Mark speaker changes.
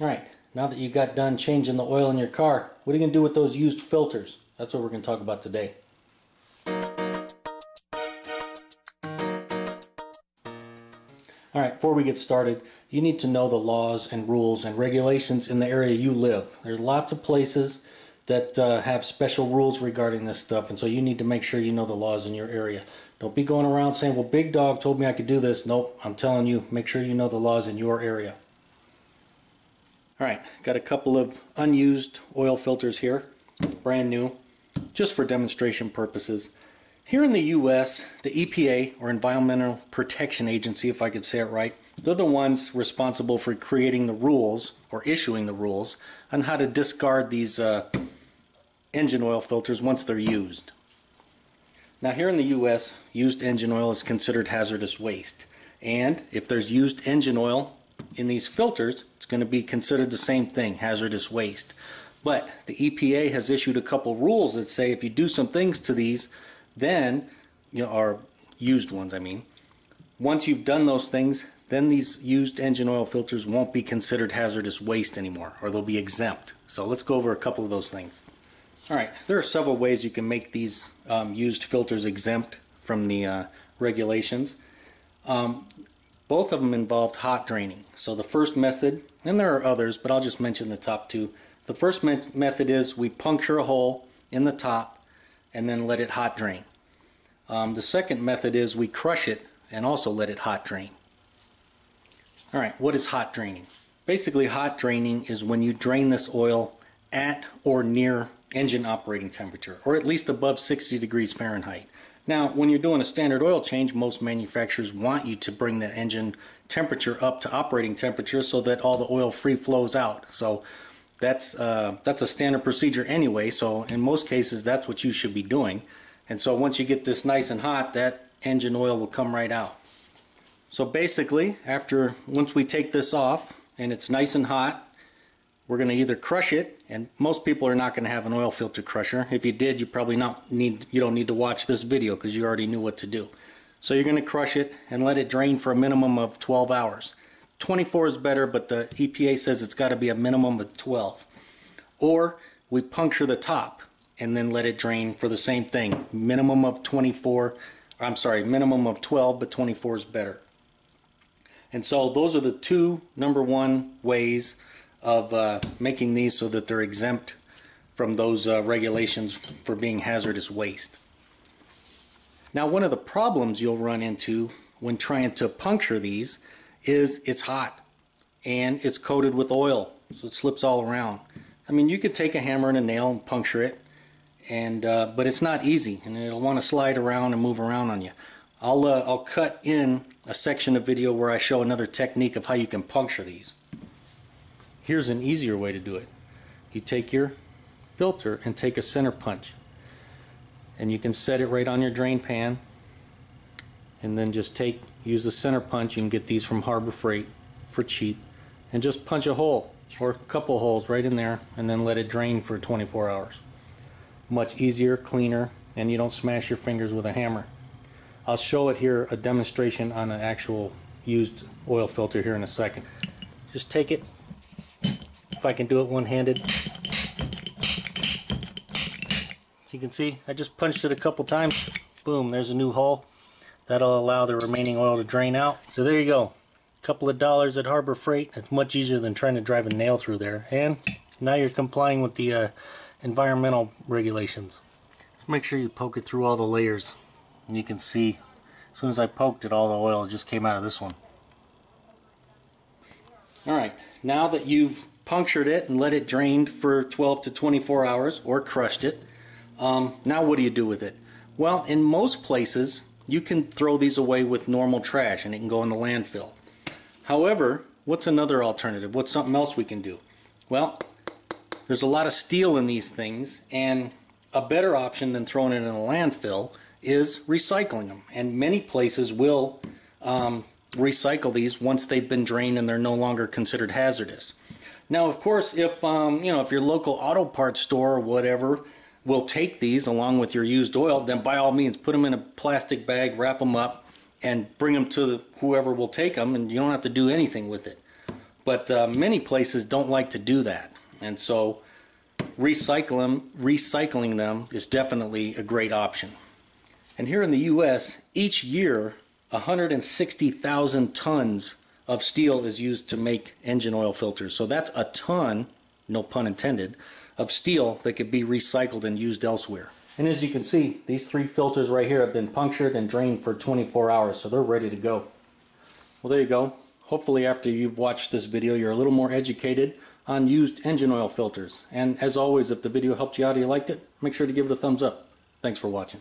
Speaker 1: Alright, now that you got done changing the oil in your car, what are you going to do with those used filters? That's what we're going to talk about today. Alright, before we get started, you need to know the laws and rules and regulations in the area you live. There's lots of places that uh, have special rules regarding this stuff, and so you need to make sure you know the laws in your area. Don't be going around saying, well, Big Dog told me I could do this. Nope, I'm telling you, make sure you know the laws in your area. Alright, got a couple of unused oil filters here, brand new, just for demonstration purposes. Here in the U.S., the EPA, or Environmental Protection Agency, if I could say it right, they're the ones responsible for creating the rules, or issuing the rules, on how to discard these uh, engine oil filters once they're used. Now here in the U.S., used engine oil is considered hazardous waste. And if there's used engine oil in these filters, going to be considered the same thing, hazardous waste. But the EPA has issued a couple rules that say if you do some things to these, then, you know, or used ones, I mean, once you've done those things, then these used engine oil filters won't be considered hazardous waste anymore, or they'll be exempt. So let's go over a couple of those things. All right, there are several ways you can make these um, used filters exempt from the uh, regulations. Um, both of them involved hot draining. So the first method, and there are others, but I'll just mention the top two. The first me method is we puncture a hole in the top and then let it hot drain. Um, the second method is we crush it and also let it hot drain. Alright, what is hot draining? Basically hot draining is when you drain this oil at or near engine operating temperature or at least above 60 degrees Fahrenheit. Now, when you're doing a standard oil change, most manufacturers want you to bring the engine temperature up to operating temperature so that all the oil free flows out. So that's uh, that's a standard procedure anyway. So in most cases, that's what you should be doing. And so once you get this nice and hot, that engine oil will come right out. So basically, after once we take this off and it's nice and hot, we're going to either crush it, and most people are not going to have an oil filter crusher. If you did, you probably not need you don't need to watch this video because you already knew what to do. So you're going to crush it and let it drain for a minimum of 12 hours. 24 is better, but the EPA says it's got to be a minimum of 12. Or we puncture the top and then let it drain for the same thing. Minimum of 24, I'm sorry, minimum of 12, but 24 is better. And so those are the two number one ways of uh, making these so that they're exempt from those uh, regulations for being hazardous waste. Now one of the problems you'll run into when trying to puncture these is it's hot and it's coated with oil so it slips all around. I mean you could take a hammer and a nail and puncture it and uh, but it's not easy and it'll want to slide around and move around on you. I'll, uh, I'll cut in a section of video where I show another technique of how you can puncture these. Here's an easier way to do it. You take your filter and take a center punch. And you can set it right on your drain pan. And then just take, use the center punch. You can get these from Harbor Freight for cheap. And just punch a hole or a couple holes right in there and then let it drain for 24 hours. Much easier, cleaner, and you don't smash your fingers with a hammer. I'll show it here, a demonstration on an actual used oil filter here in a second. Just take it, if I can do it one-handed. As you can see, I just punched it a couple times. Boom, there's a new hole. That'll allow the remaining oil to drain out. So there you go. A couple of dollars at Harbor Freight. It's much easier than trying to drive a nail through there. And now you're complying with the uh, environmental regulations. Just make sure you poke it through all the layers. And you can see, as soon as I poked it, all the oil just came out of this one. Alright, now that you've punctured it and let it drain for 12 to 24 hours or crushed it. Um, now what do you do with it? Well, in most places, you can throw these away with normal trash and it can go in the landfill. However, what's another alternative? What's something else we can do? Well, there's a lot of steel in these things and a better option than throwing it in a landfill is recycling them. And many places will um, recycle these once they've been drained and they're no longer considered hazardous. Now, of course, if um, you know if your local auto parts store or whatever will take these along with your used oil, then by all means put them in a plastic bag, wrap them up, and bring them to whoever will take them, and you don't have to do anything with it. But uh, many places don't like to do that. And so recycle them, recycling them is definitely a great option. And here in the US, each year 160,000 tons of steel is used to make engine oil filters. So that's a ton, no pun intended, of steel that could be recycled and used elsewhere. And as you can see, these three filters right here have been punctured and drained for 24 hours, so they're ready to go. Well, there you go. Hopefully after you've watched this video, you're a little more educated on used engine oil filters. And as always, if the video helped you out or you liked it, make sure to give it a thumbs up. Thanks for watching.